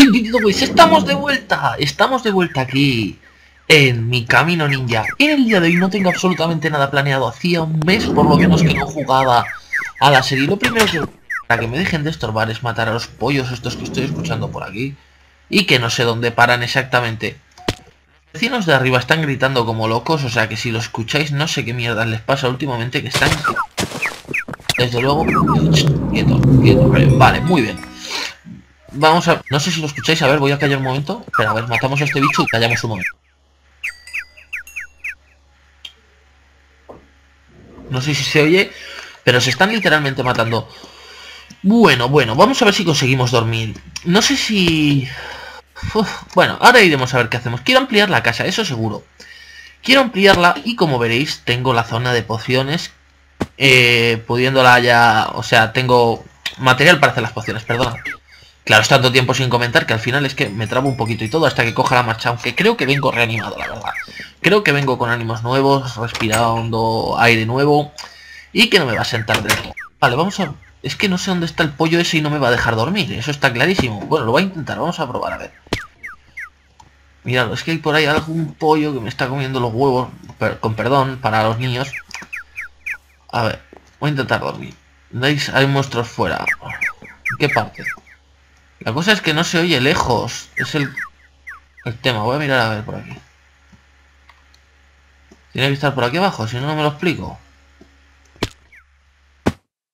¡Ay, pues estamos de vuelta! Estamos de vuelta aquí en mi camino ninja. En el día de hoy no tengo absolutamente nada planeado. Hacía un mes por lo menos que no jugaba a la serie. Lo primero que... Para que me dejen de estorbar es matar a los pollos estos que estoy escuchando por aquí. Y que no sé dónde paran exactamente. Los vecinos de arriba están gritando como locos. O sea que si lo escucháis no sé qué mierda les pasa últimamente que están... Desde luego... Quieto, quieto. Vale, muy bien. Vamos a... No sé si lo escucháis, a ver, voy a callar un momento. Pero a ver, matamos a este bicho y callamos un momento. No sé si se oye, pero se están literalmente matando. Bueno, bueno, vamos a ver si conseguimos dormir. No sé si... bueno, ahora iremos a ver qué hacemos. Quiero ampliar la casa, eso seguro. Quiero ampliarla y como veréis tengo la zona de pociones. Eh, pudiéndola ya... O sea, tengo material para hacer las pociones, perdona. Claro, es tanto tiempo sin comentar que al final es que me trabo un poquito y todo hasta que coja la marcha, aunque creo que vengo reanimado, la verdad. Creo que vengo con ánimos nuevos, respirando aire nuevo y que no me va a sentar del todo. Vale, vamos a... Es que no sé dónde está el pollo ese y no me va a dejar dormir, eso está clarísimo. Bueno, lo voy a intentar, vamos a probar, a ver. Mirad, es que hay por ahí algún pollo que me está comiendo los huevos, con perdón, para los niños. A ver, voy a intentar dormir. ¿Veis? Hay monstruos fuera. qué parte? La cosa es que no se oye lejos. Es el, el tema. Voy a mirar a ver por aquí. Tiene que estar por aquí abajo, si no, no me lo explico.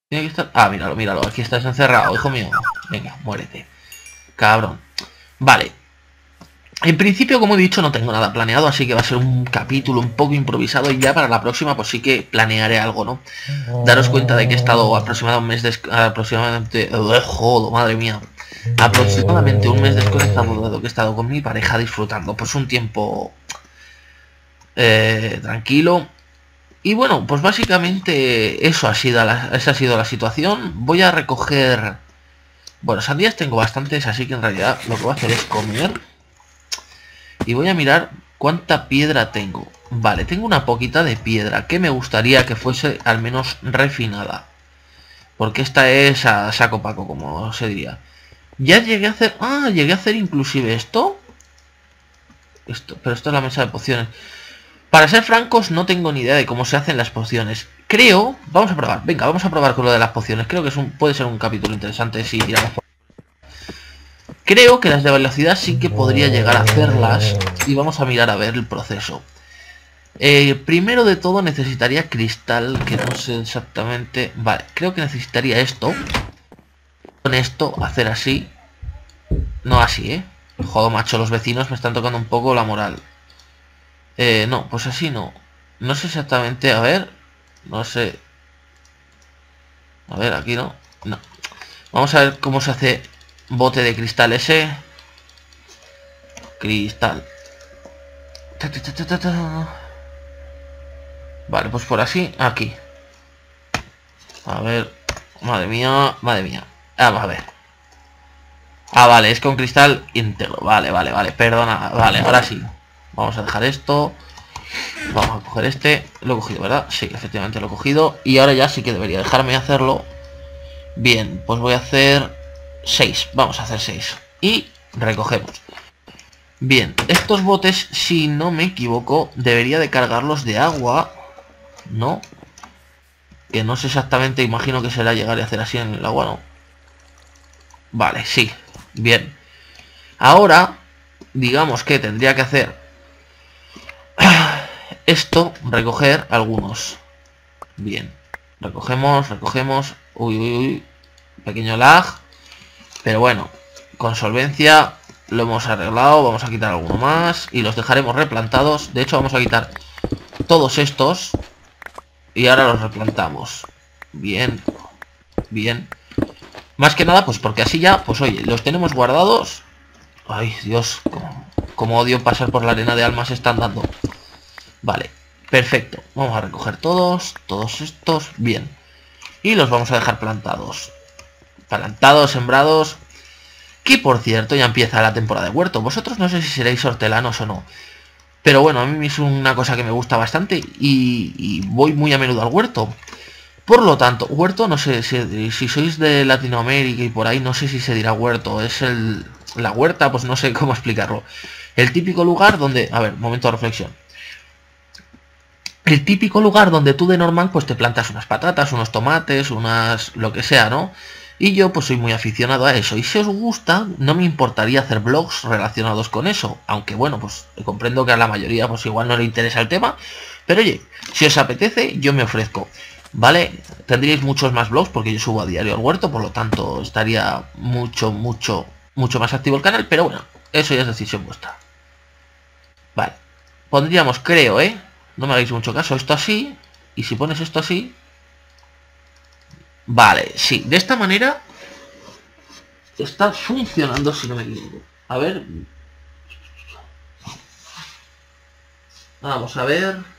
Tiene que estar... Ah, míralo, míralo. Aquí estás encerrado, hijo mío. Venga, muérete. Cabrón. Vale. En principio, como he dicho, no tengo nada planeado, así que va a ser un capítulo un poco improvisado y ya para la próxima pues sí que planearé algo, ¿no? Daros cuenta de que he estado aproximadamente un mes de... aproximadamente... ¡Joder, madre mía! Aproximadamente un mes desconectado de que he estado con mi pareja disfrutando pues un tiempo eh, tranquilo. Y bueno pues básicamente eso ha sido la, esa ha sido la situación. Voy a recoger bueno sandías tengo bastantes así que en realidad lo que voy a hacer es comer. Y voy a mirar cuánta piedra tengo. Vale tengo una poquita de piedra que me gustaría que fuese al menos refinada. Porque esta es a saco paco como se diría ya llegué a hacer... Ah, llegué a hacer inclusive esto. Esto, pero esto es la mesa de pociones. Para ser francos, no tengo ni idea de cómo se hacen las pociones. Creo... Vamos a probar. Venga, vamos a probar con lo de las pociones. Creo que es un, puede ser un capítulo interesante si tiramos por... Creo que las de velocidad sí que podría llegar a hacerlas. Y vamos a mirar a ver el proceso. Eh, primero de todo necesitaría cristal, que no sé exactamente... Vale, creo que necesitaría esto con esto hacer así. No así, ¿eh? Macho, los vecinos me están tocando un poco la moral. Eh, no, pues así no. No sé exactamente, a ver. No sé. A ver, aquí no. No. Vamos a ver cómo se hace bote de cristal ese. Cristal. Vale, pues por así, aquí. A ver. Madre mía, madre mía. Vamos a ver. Ah, vale, es con cristal íntegro. Vale, vale, vale. Perdona. Vale, ahora sí. Vamos a dejar esto. Vamos a coger este. Lo he cogido, ¿verdad? Sí, efectivamente lo he cogido. Y ahora ya sí que debería dejarme hacerlo. Bien, pues voy a hacer 6. Vamos a hacer 6. Y recogemos. Bien, estos botes, si no me equivoco, debería de cargarlos de agua. ¿No? Que no sé exactamente, imagino que será llegar y hacer así en el agua, ¿no? Vale, sí. Bien. Ahora, digamos que tendría que hacer esto, recoger algunos. Bien. Recogemos, recogemos. Uy, uy, uy. Pequeño lag. Pero bueno, con solvencia lo hemos arreglado. Vamos a quitar alguno más. Y los dejaremos replantados. De hecho, vamos a quitar todos estos. Y ahora los replantamos. Bien. Bien. Más que nada, pues porque así ya, pues oye, los tenemos guardados. Ay, Dios, como, odio pasar por la arena de almas están dando. Vale, perfecto. Vamos a recoger todos, todos estos, bien. Y los vamos a dejar plantados. Plantados, sembrados. Que por cierto, ya empieza la temporada de huerto. Vosotros no sé si seréis hortelanos o no. Pero bueno, a mí es una cosa que me gusta bastante y, y voy muy a menudo al huerto. Por lo tanto, huerto, no sé si, sois de Latinoamérica y por ahí, no sé si se dirá huerto. Es el... la huerta, pues no sé cómo explicarlo. El típico lugar donde... A ver, momento de reflexión. El típico lugar donde tú de normal pues te plantas unas patatas, unos tomates, unas... lo que sea, ¿no? Y yo pues soy muy aficionado a eso. Y si os gusta, no me importaría hacer vlogs relacionados con eso. Aunque bueno, pues comprendo que a la mayoría pues igual no le interesa el tema. Pero oye, si os apetece, yo me ofrezco. ¿Vale? Tendríais muchos más vlogs porque yo subo a diario al huerto, por lo tanto estaría mucho, mucho, mucho más activo el canal. Pero bueno, eso ya es decisión vuestra. Vale. Pondríamos, creo, ¿eh? No me hagáis mucho caso, esto así. Y si pones esto así, Vale, sí, de esta manera está funcionando si no me equivoco. A ver. Vamos a ver.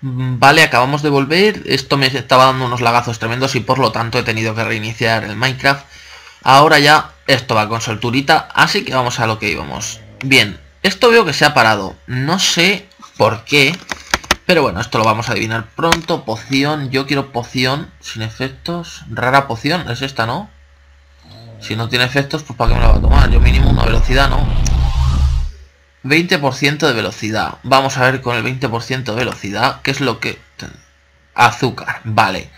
Vale, acabamos de volver. Esto me estaba dando unos lagazos tremendos y por lo tanto he tenido que reiniciar el Minecraft. Ahora ya esto va con solturita, así que vamos a lo que íbamos. Bien, esto veo que se ha parado. No sé por qué. Pero bueno, esto lo vamos a adivinar pronto. Poción, yo quiero poción sin efectos. Rara poción, es esta, ¿no? Si no tiene efectos, pues ¿para qué me la va a tomar? Yo mínimo una velocidad, ¿no? 20% de velocidad. Vamos a ver con el 20% de velocidad. ¿Qué es lo que...? Azúcar, vale.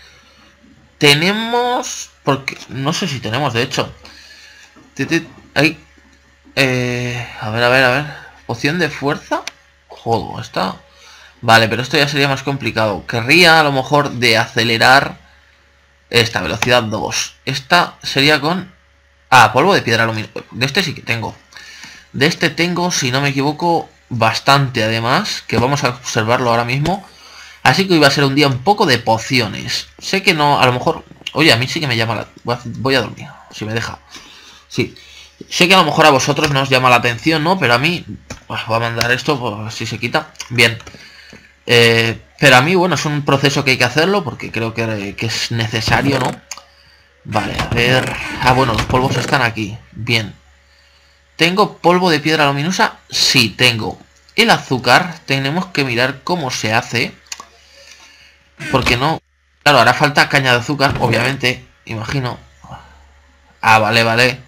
Tenemos... Porque... No sé si tenemos, de hecho. Hay... Eh, a ver, a ver, a ver. Poción de fuerza. Juego, está... Vale, pero esto ya sería más complicado. Querría a lo mejor de acelerar esta velocidad 2. Esta sería con... Ah, polvo de piedra luminosa. De este sí que tengo. De este tengo, si no me equivoco, bastante además. Que vamos a observarlo ahora mismo. Así que hoy va a ser un día un poco de pociones. Sé que no, a lo mejor... Oye, a mí sí que me llama la... Voy a dormir, si me deja. Sí. Sé que a lo mejor a vosotros no os llama la atención, ¿no? Pero a mí... Pues, voy a mandar esto, pues si se quita. Bien. Eh, pero a mí, bueno, es un proceso que hay que hacerlo porque creo que, es necesario, ¿no? Vale, a ver... Ah, bueno, los polvos están aquí. Bien. ¿Tengo polvo de piedra luminosa? Sí, tengo. El azúcar, tenemos que mirar cómo se hace. Porque no... Claro, hará falta caña de azúcar, obviamente. Imagino. Ah, vale, vale.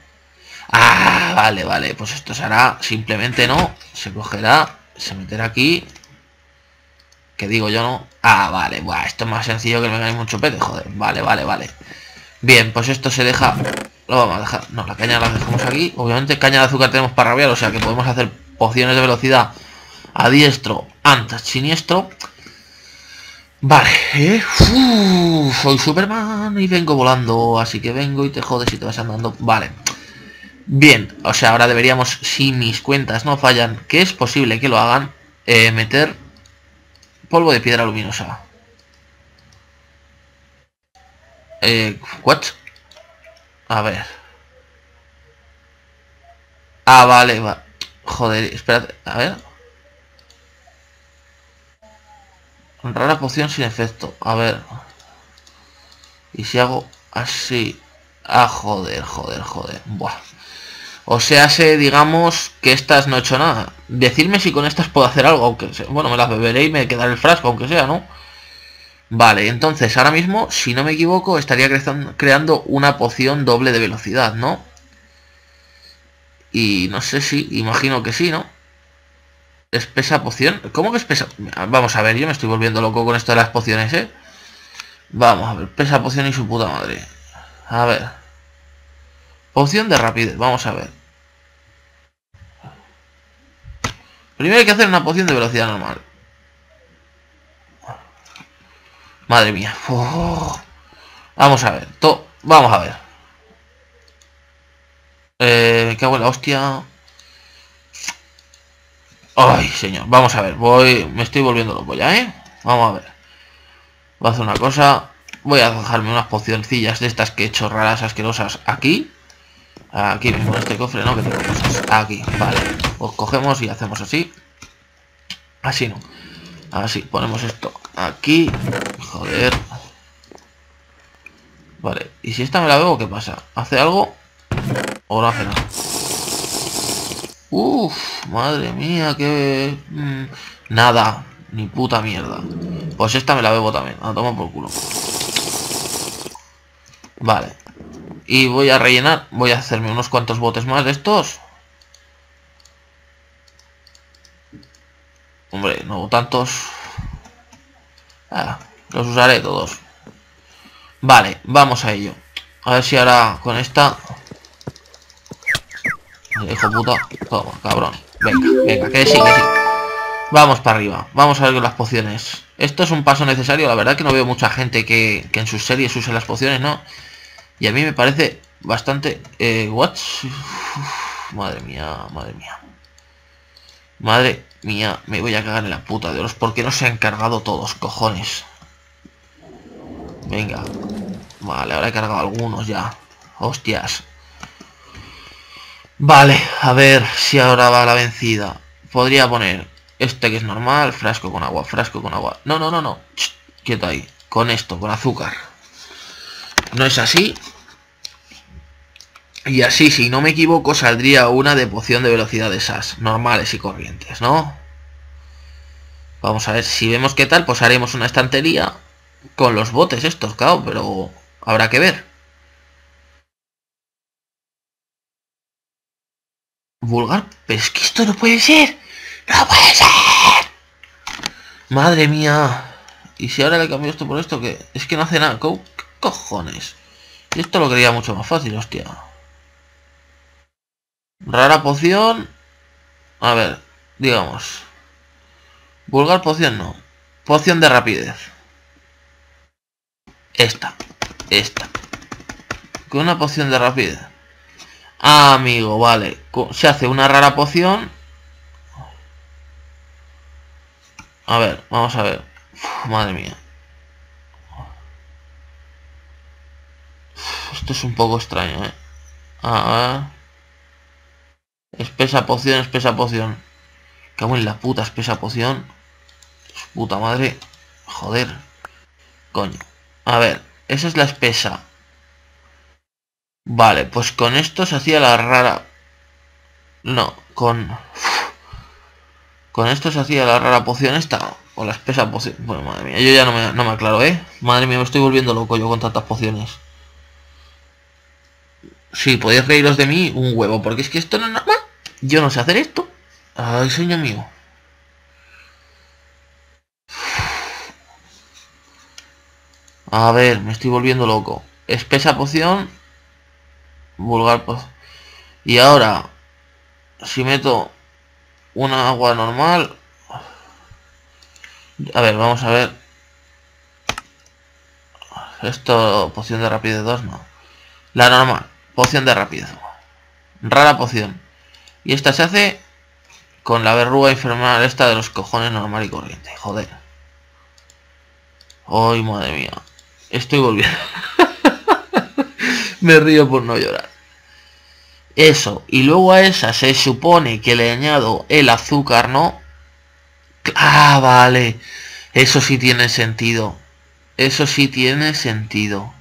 Ah, vale, vale. Pues esto se hará simplemente, ¿no? Se cogerá, se meterá aquí que digo yo no. Ah, vale, Buah, esto es más sencillo que me ganéis mucho pete, joder. Vale, vale, vale. Bien, pues esto se deja. Lo vamos a dejar. No, la caña la dejamos aquí. Obviamente caña de azúcar tenemos para rabiar, o sea que podemos hacer pociones de velocidad a diestro, antes siniestro. Vale, ¿eh? soy Superman y vengo volando, así que vengo y te jodes y te vas andando. Vale. Bien, o sea, ahora deberíamos, si mis cuentas no fallan, que es posible que lo hagan, eh, meter polvo de piedra luminosa. Eh, what? A ver. Ah, vale, va. Joder, espérate, a ver. Rara poción sin efecto. A ver. Y si hago así. Ah, joder, joder, joder. Buah. O sea, sé, digamos, que estas no he hecho nada. Decirme si con estas puedo hacer algo, aunque sea. Bueno, me las beberé y me quedará el frasco, aunque sea, ¿no? Vale, entonces, ahora mismo, si no me equivoco, estaría creando una poción doble de velocidad, ¿no? Y no sé si, imagino que sí, ¿no? Espesa poción. ¿Cómo que espesa? Vamos a ver, yo me estoy volviendo loco con esto de las pociones, ¿eh? Vamos a ver, pesa poción y su puta madre. A ver. Poción de rapidez, vamos a ver. Primero hay que hacer una poción de velocidad normal. Madre mía. Vamos a ver. Vamos a ver. Eh, me cago en la hostia. Ay, señor. Vamos a ver. Voy. Me estoy volviendo loco ya, ¿eh? Vamos a ver. Voy a hacer una cosa. Voy a dejarme unas pocioncillas de estas que he hecho raras, asquerosas aquí. Aquí mismo en este cofre, ¿no? Que tengo cosas. Aquí, vale. Pues cogemos y hacemos así. Así no. Así, ponemos esto aquí. Joder. Vale, y si esta me la veo, ¿qué pasa? ¿Hace algo? ¿O no hace nada? Uf, madre mía, que... Mm, nada, ni puta mierda. Pues esta me la bebo también, la tomo por culo. Vale. Y voy a rellenar, voy a hacerme unos cuantos botes más de estos. Hombre, no tantos. Ah, los usaré todos. Vale, vamos a ello. A ver si ahora con esta... Hijo puta. Toma, cabrón. Venga, venga, que sí, que sí. Vamos para arriba. Vamos a ver con las pociones. Esto es un paso necesario. La verdad que no veo mucha gente que, en sus series use las pociones, ¿no? Y a mí me parece bastante... Eh, what? madre mía, madre mía. Madre mía, me voy a cagar en la puta de los... porque no se han cargado todos, cojones? Venga. Vale, ahora he cargado algunos ya. Hostias. Vale, a ver si ahora va la vencida. Podría poner este que es normal, frasco con agua, frasco con agua. No, no, no, no. quieto ahí. Con esto, con azúcar. No es así. Y así, si no me equivoco, saldría una de poción de velocidad de esas, normales y corrientes, ¿no? Vamos a ver si vemos qué tal, pues haremos una estantería con los botes estos, claro, pero habrá que ver. Vulgar, pero es que esto no puede ser. ¡No puede ser! Madre mía. Y si ahora le cambio esto por esto, que es que no hace nada. ¿Qué cojones? Esto lo quería mucho más fácil, hostia. Rara poción. A ver, digamos. Vulgar poción no. Poción de rapidez. Esta. Esta. Con una poción de rapidez. Ah, amigo, vale. Se hace una rara poción. A ver, vamos a ver. madre mía. Esto es un poco extraño, ¿eh? A ver. Espesa poción, espesa poción. Cago en la puta espesa poción. puta madre. Joder. Coño. A ver, esa es la espesa. Vale, pues con esto se hacía la rara... No, con... Con esto se hacía la rara poción esta. O la espesa poción. Bueno, madre mía, yo ya no me, no me aclaro, ¿eh? Madre mía, me estoy volviendo loco yo con tantas pociones. Sí, podéis reíros de mí un huevo, porque es que esto no es. Yo no sé hacer esto. Ay, señor mío. A ver, me estoy volviendo loco. Espesa poción vulgar pues y ahora si meto una agua normal a ver vamos a ver esto poción de rapidez 2 no la normal poción de rapidez rara poción y esta se hace con la verruga infernal esta de los cojones normal y corriente joder ay madre mía estoy volviendo me río por no llorar eso, y luego a esa se supone que le añado el azúcar, ¿no? Ah, vale. Eso sí tiene sentido. Eso sí tiene sentido.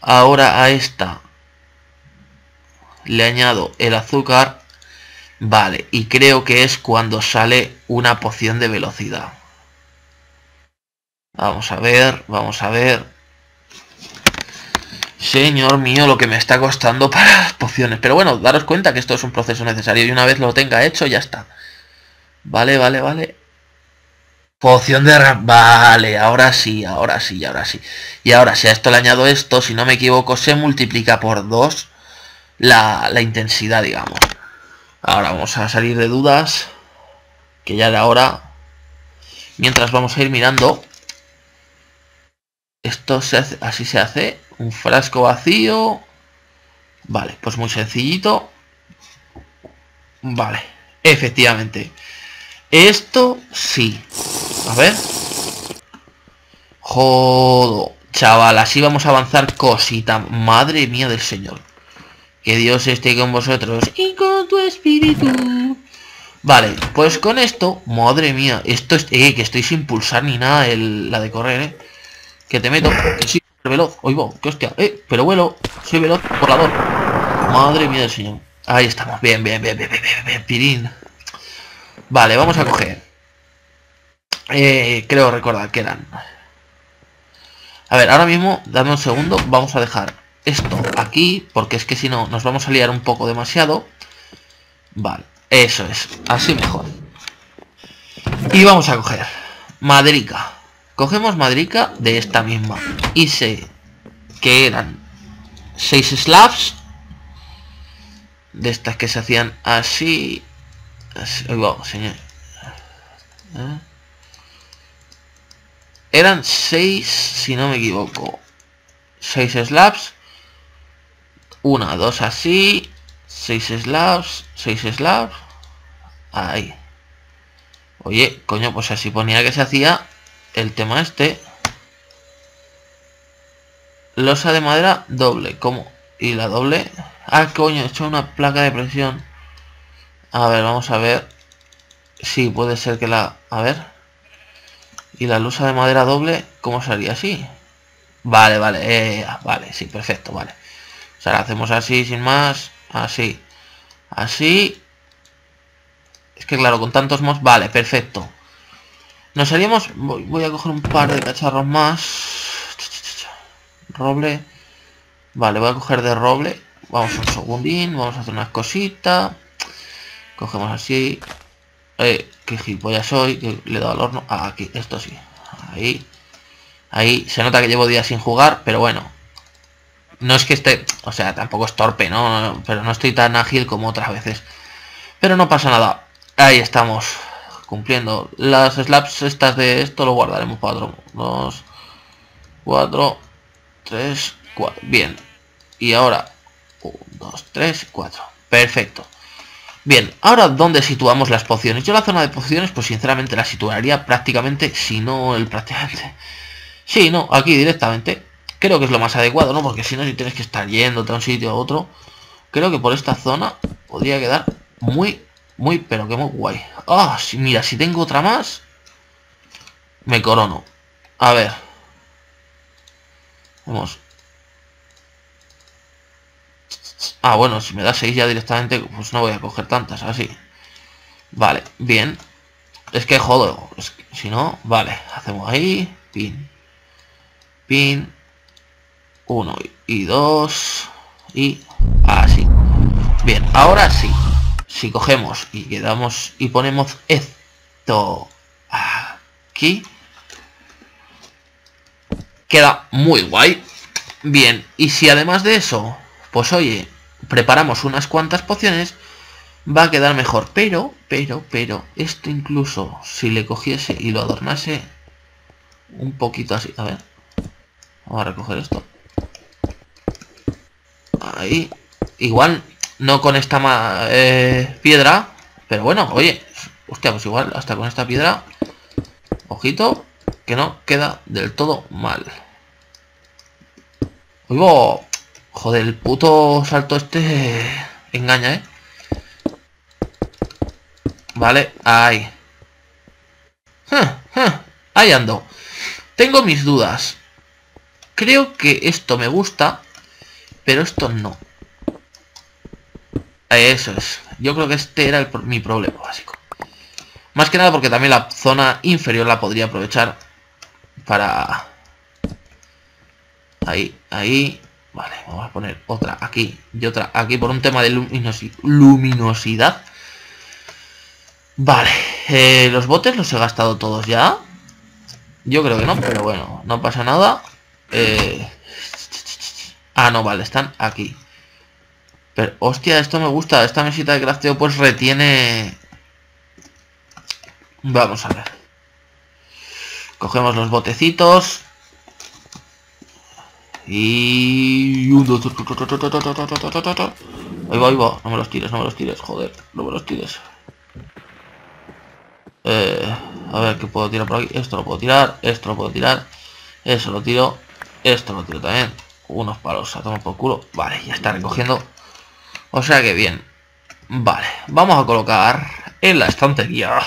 Ahora a esta le añado el azúcar. Vale, y creo que es cuando sale una poción de velocidad. Vamos a ver, vamos a ver. Señor mío, lo que me está costando para las pociones. Pero bueno, daros cuenta que esto es un proceso necesario y una vez lo tenga hecho, ya está. Vale, vale, vale. Poción de... Vale, ahora sí, ahora sí, ahora sí. Y ahora, si a esto le añado esto, si no me equivoco, se multiplica por dos la, la intensidad, digamos. Ahora vamos a salir de dudas. Que ya de ahora... Mientras vamos a ir mirando. Esto se hace, así se hace un frasco vacío. Vale, pues muy sencillito. Vale, efectivamente. Esto sí. A ver. Jodo. Chaval, así vamos a avanzar cosita. Madre mía del Señor. Que Dios esté con vosotros y con tu espíritu. Vale, pues con esto, madre mía, esto es, eh, que estoy sin pulsar ni nada el, la de correr, eh. Que te meto, que sí, veloz. Oigo, qué hostia. Eh, pero vuelo. Soy veloz, volador. Madre mía del señor. Ahí estamos. Bien, bien, bien, bien, bien, bien, bien, pirín. Vale, vamos a coger. Eh, creo recordar que eran. A ver, ahora mismo, dame un segundo. Vamos a dejar esto aquí, porque es que si no nos vamos a liar un poco demasiado. Vale, eso es, así mejor. Y vamos a coger madrica. Cogemos madrica de esta misma. Y sé que eran 6 slabs. De estas que se hacían así. señor. ¿Eh? Eran 6, si no me equivoco. 6 slabs. Una, dos así. 6 slabs. 6 slabs. Ahí. Oye, coño, pues así ponía que se hacía el tema este. Losa de madera doble. ¿Cómo? ¿Y la doble? Ah, coño, he hecho una placa de presión. A ver, vamos a ver. Sí, puede ser que la... A ver. ¿Y la losa de madera doble? ¿Cómo sería así? Vale, vale, eh, vale, sí, perfecto, vale. O sea, la hacemos así, sin más. Así. Así. Es que claro, con tantos mos... Vale, perfecto. Nos haríamos... Voy, a coger un par de cacharros más. Roble. Vale, voy a coger de roble. Vamos un segundín. Vamos a hacer unas cositas. Cogemos así. Eh, qué gilipollas soy. Le he dado al horno. Ah, aquí. Esto sí. Ahí. Ahí. Se nota que llevo días sin jugar. Pero bueno. No es que esté... O sea, tampoco es torpe, ¿no? Pero no estoy tan ágil como otras veces. Pero no pasa nada. Ahí estamos cumpliendo. Las slabs estas de esto lo guardaremos 4, 2, 4, 3, 4. Bien. Y ahora 1, 2, 3, 4. Perfecto. Bien, ahora ¿dónde situamos las pociones? Yo la zona de pociones, pues sinceramente la situaría prácticamente, si no el prácticamente. Sí, no, aquí directamente. Creo que es lo más adecuado, ¿no? Porque si no, si tienes que estar yéndote a un sitio a otro, creo que por esta zona podría quedar muy muy, pero que muy guay. Ah, si, mira, si tengo otra más, me corono. A ver. Vamos. Ah, bueno, si me da 6 ya directamente, pues no voy a coger tantas, así. Vale, bien. Es que jodo. si no, vale. Hacemos ahí. Pin. Pin. Uno y dos. Y así. Bien, ahora sí si cogemos y quedamos y ponemos esto aquí queda muy guay bien y si además de eso pues oye preparamos unas cuantas pociones va a quedar mejor pero pero pero esto incluso si le cogiese y lo adornase un poquito así a ver vamos a recoger esto ahí igual no con esta eh, piedra. Pero bueno, oye. Hostia, pues igual hasta con esta piedra. Ojito. Que no queda del todo mal. Oigo. Joder, el puto salto este engaña, ¿eh? Vale, ahí. Ahí ando. Tengo mis dudas. Creo que esto me gusta, pero esto no. Eso es. Yo creo que este era mi problema básico. Más que nada porque también la zona inferior la podría aprovechar para... Ahí, ahí. Vale, vamos a poner otra aquí y otra aquí por un tema de luminosidad. Vale, eh, los botes los he gastado todos ya. Yo creo que no, pero bueno, no pasa nada. Eh, ah, no, vale, están aquí. Pero, hostia, esto me gusta. Esta mesita de crafteo pues retiene... Vamos a ver. Cogemos los botecitos. Y... Ahí va, ahí va. No me los tires, no me los tires. Joder, no me los tires. Eh, a ver, ¿qué puedo tirar por aquí? Esto lo puedo tirar, esto lo puedo tirar. Eso lo tiro. Esto lo tiro también. Unos palos a tomar por culo. Vale, ya está recogiendo o sea que bien. Vale, vamos a colocar en la estantería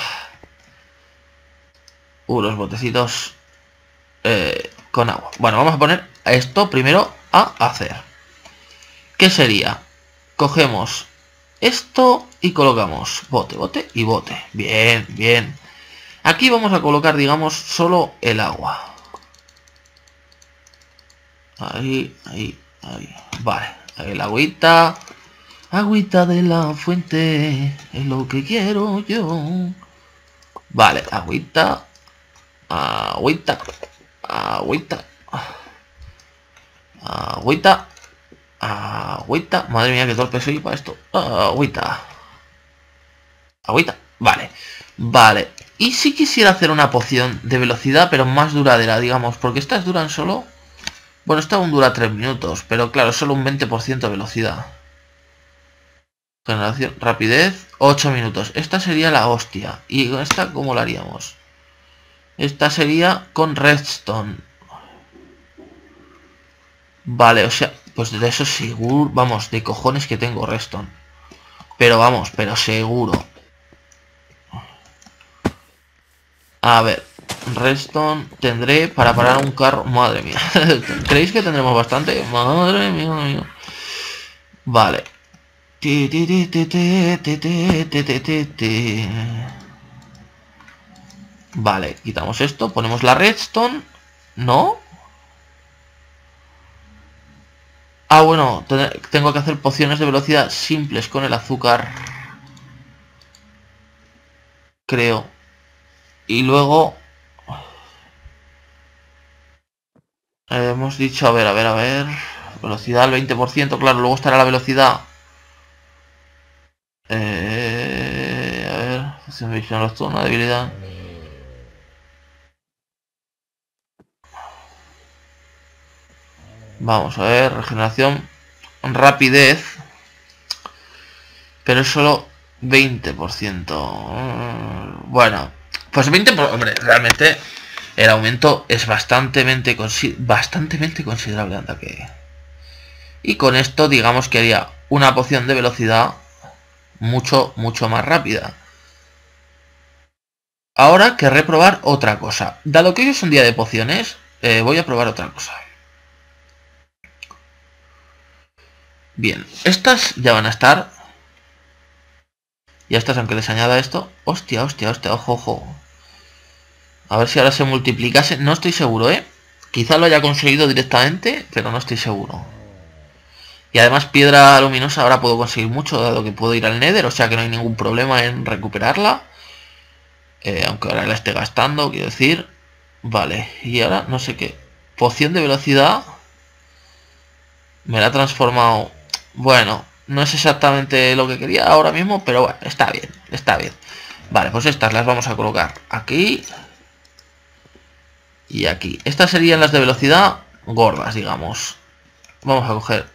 unos uh, botecitos eh, con agua. Bueno, vamos a poner esto primero a hacer. ¿Qué sería? Cogemos esto y colocamos bote, bote y bote. Bien, bien. Aquí vamos a colocar, digamos, solo el agua. Ahí, ahí, Ahí, vale, ahí la agüita. Agüita de la fuente es lo que quiero yo. Vale, agüita. Agüita. Agüita. Agüita. Agüita. Madre mía, que torpe soy para esto. Agüita. Agüita. Vale. Vale. Y si quisiera hacer una poción de velocidad, pero más duradera, digamos, porque estas duran solo... Bueno, esta aún dura 3 minutos, pero claro, solo un 20% de velocidad. Generación, rapidez, 8 minutos. Esta sería la hostia. ¿Y esta cómo la haríamos? Esta sería con redstone. Vale, o sea, pues de eso seguro, vamos, de cojones que tengo redstone. Pero vamos, pero seguro. A ver, redstone tendré para parar un carro. Madre mía. ¿Creéis que tendremos bastante? Madre mía, Vale. Vale, quitamos esto, ponemos la redstone. ¿No? Ah, bueno, tengo que hacer pociones de velocidad simples con el azúcar. Creo. Y luego... hemos dicho, a ver, a ver, a ver... Velocidad al 20%, claro, luego estará la velocidad eh, a ver, se me los una debilidad. Vamos a ver, regeneración, rapidez, pero es solo 20%. Bueno, pues 20%, hombre, realmente el aumento es bastante, considerable. Anda que... Y con esto digamos que haría una poción de velocidad mucho, mucho más rápida. Ahora querré probar otra cosa. Dado que hoy es un día de pociones, eh, voy a probar otra cosa. Bien, estas ya van a estar. Y estas, aunque les añada esto... Hostia, hostia, hostia, ojo, ojo. A ver si ahora se multiplicase. No estoy seguro, ¿eh? Quizá lo haya conseguido directamente, pero no estoy seguro. Y además piedra luminosa ahora puedo conseguir mucho, dado que puedo ir al Nether, o sea que no hay ningún problema en recuperarla. Eh, aunque ahora la esté gastando, quiero decir. Vale, y ahora no sé qué. Poción de velocidad. Me la ha transformado... Bueno, no es exactamente lo que quería ahora mismo, pero bueno, está bien, está bien. Vale, pues estas las vamos a colocar aquí. Y aquí. Estas serían las de velocidad gordas, digamos. Vamos a coger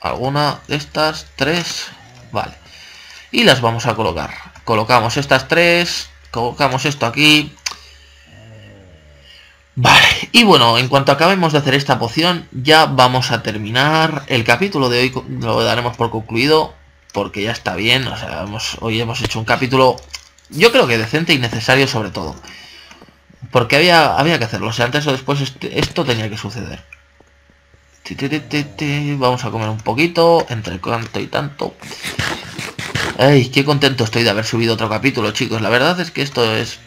alguna de estas tres. Vale. Y las vamos a colocar. Colocamos estas tres. Colocamos esto aquí. Vale. Y bueno en cuanto acabemos de hacer esta poción ya vamos a terminar el capítulo de hoy. Lo daremos por concluido porque ya está bien. O sea hoy hemos hecho un capítulo yo creo que decente y necesario sobre todo porque había, había que hacerlo o sea antes o después este, esto tenía que suceder Vamos a comer un poquito, entre cuanto y tanto. Ay, qué contento estoy de haber subido otro capítulo, chicos. La verdad es que esto es...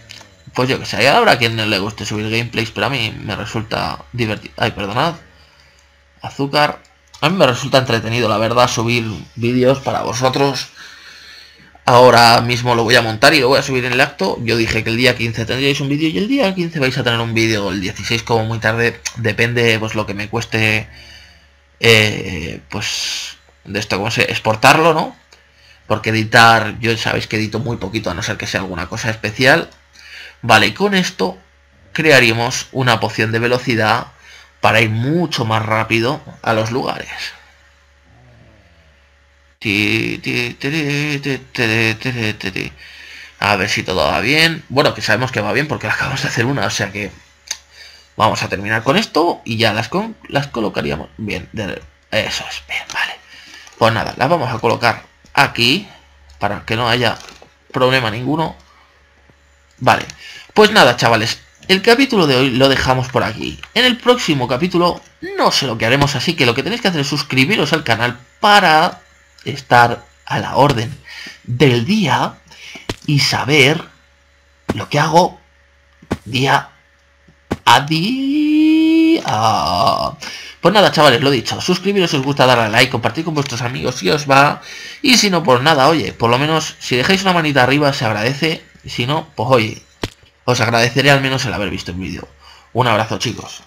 Pues yo que sé, habrá quien le guste subir gameplays, pero a mí me resulta divertido. Ay, perdonad. Azúcar. A mí me resulta entretenido, la verdad, subir vídeos para vosotros. Ahora mismo lo voy a montar y lo voy a subir en el acto. Yo dije que el día 15 tendríais un vídeo y el día 15 vais a tener un vídeo. El 16 como muy tarde. Depende pues lo que me cueste eh, pues de esto, como se exportarlo, ¿no? Porque editar, yo sabéis que edito muy poquito a no ser que sea alguna cosa especial. Vale, y con esto crearíamos una poción de velocidad para ir mucho más rápido a los lugares. A ver si todo va bien. Bueno, que sabemos que va bien porque acabamos de hacer una, o sea que Vamos a terminar con esto y ya las, las colocaríamos bien. eso es, bien, vale. Pues nada, las vamos a colocar aquí para que no haya problema ninguno. Vale, pues nada, chavales. El capítulo de hoy lo dejamos por aquí. En el próximo capítulo no sé lo que haremos, así que lo que tenéis que hacer es suscribiros al canal para estar a la orden del día y saber lo que hago día Adiós. Pues nada, chavales, lo dicho, suscribiros si os gusta, darle a like, compartir con vuestros amigos si os va. Y si no, pues nada, oye, por lo menos si dejáis una manita arriba se agradece. Si no, pues oye, os agradeceré al menos el haber visto el vídeo. Un abrazo, chicos.